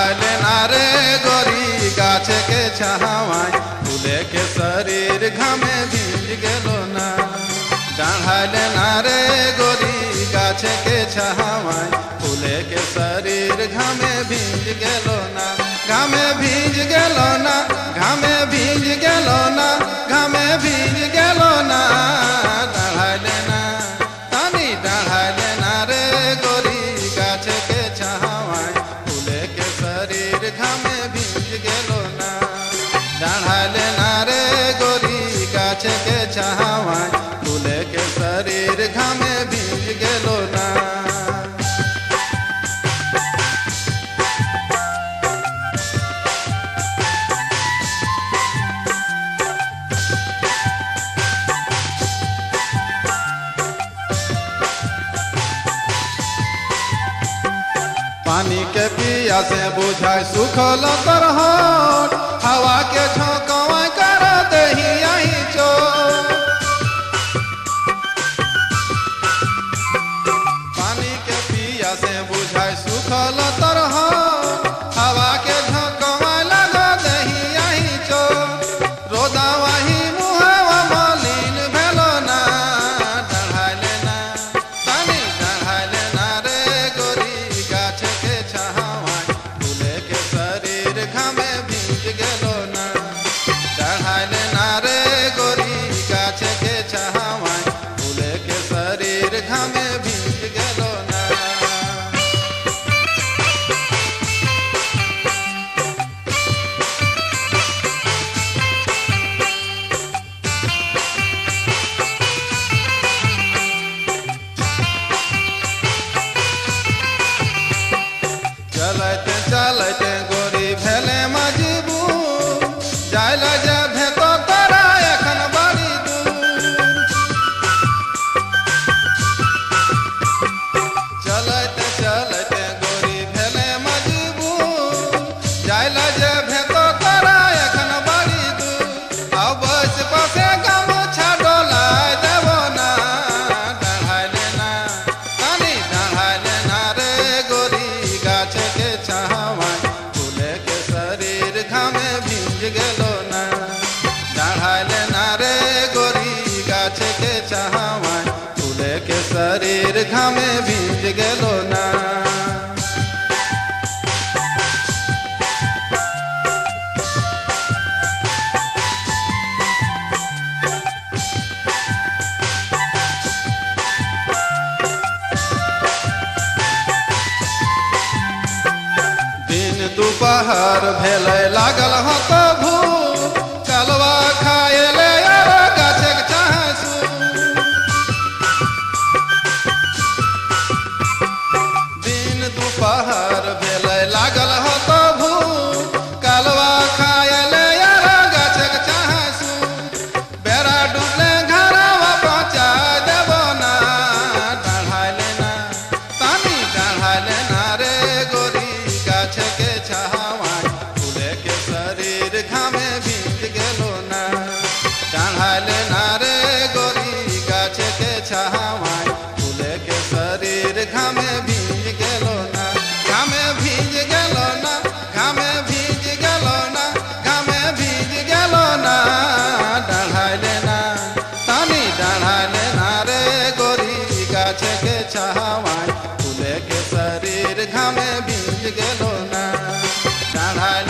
नारे गोरी गाचे के छावाई। फूले के शरीर घमे भीज गलो नारे गोरी गाचे के छावाई। फूले के शरीर घमे भीज गलो पानी के पिया से बुझाए सुखल तरह हाँ। Yeah. के शरीर घामे भीज गलो ना। दिन दोपहर भेल लागल हो तो শরীর ঘামে ভিজ গেল না। টাঙালে না রে গরি গাছেতে ছাওয়ায়। ফুলেকে শরীর ঘামে ভিজ গেল না। ঘামে ভিজ গেল না, ঘামে ভিজ গেল না, ঘামে ভিজ গেল না। ডাঙাইলে না, তানি ডাঙাইলে না রে গরি গাছেকে ছাওয়ায়। ফুলেকে শরীর ঘামে ভিজ গেল না। ডাঙাইলে